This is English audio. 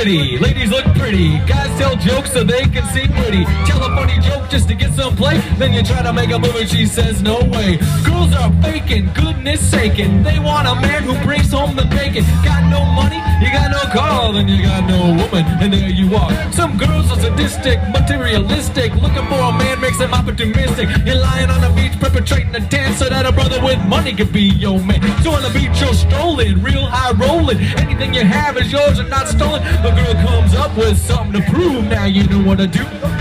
Ladies look pretty. Guys tell jokes so they can see pretty. Tell a funny joke just to get some play. Then you try to make a move and she says no way. Girls are faking, goodness saking. They want a man who brings home the bacon. Got no money, you got no car, then you got no woman, and there you are. Some girls are sadistic, materialistic. Looking for a man makes them optimistic. You're lying on the beach perpetrating a dance so that a brother with money could be your man. So on the beach you're strolling, real high rolling. Anything you have is yours and not stolen. The girl comes up with something to prove. Now you know what to do.